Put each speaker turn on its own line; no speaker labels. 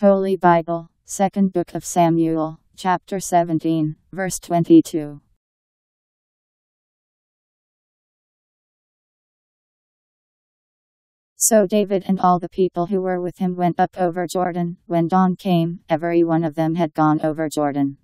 Holy Bible, Second Book of Samuel, chapter 17, verse 22. So David and all the people who were with him went up over Jordan. When dawn came, every one of them had gone over Jordan.